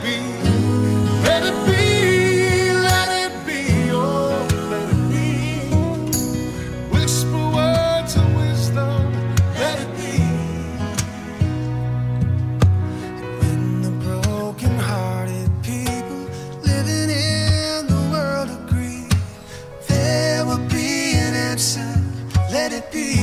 be. Let it be.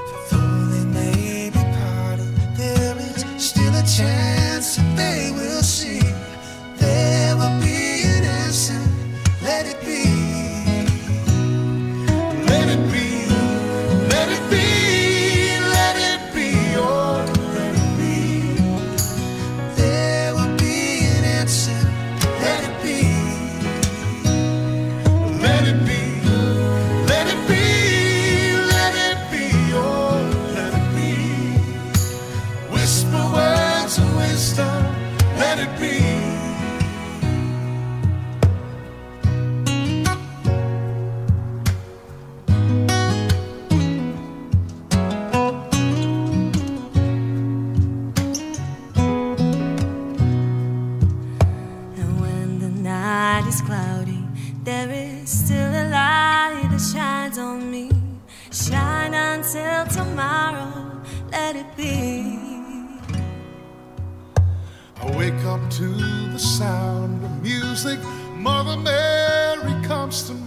For though they may be parted, there is still a chance that they will see. There will be an answer. Let it be. Let it be. Let it be. Let it be. Oh, let it be. There will be an answer. Let it be. Let it be. Wisdom. Let it be. And when the night is cloudy, there is still a light that shines on me. Shine until tomorrow, let it be. Wake up to the sound of music. Mother Mary comes to me,